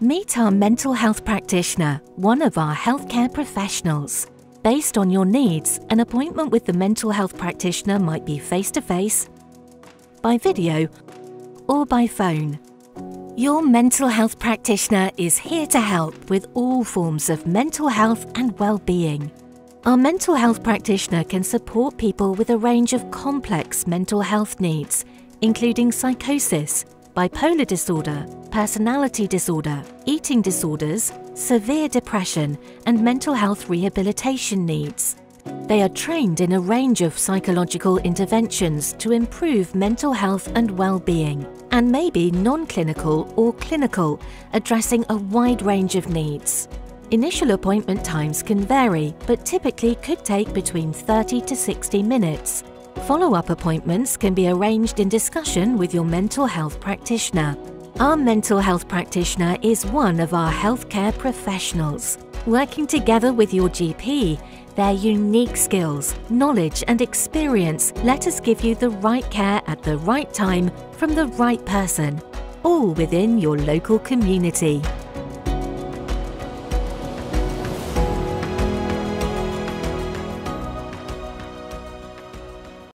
Meet our mental health practitioner, one of our healthcare professionals. Based on your needs, an appointment with the mental health practitioner might be face to face, by video, or by phone. Your mental health practitioner is here to help with all forms of mental health and well-being. Our mental health practitioner can support people with a range of complex mental health needs, including psychosis, bipolar disorder, personality disorder, eating disorders, severe depression, and mental health rehabilitation needs. They are trained in a range of psychological interventions to improve mental health and well-being, and may be non-clinical or clinical, addressing a wide range of needs. Initial appointment times can vary, but typically could take between 30 to 60 minutes. Follow-up appointments can be arranged in discussion with your mental health practitioner. Our mental health practitioner is one of our healthcare professionals. Working together with your GP, their unique skills, knowledge, and experience let us give you the right care at the right time from the right person, all within your local community.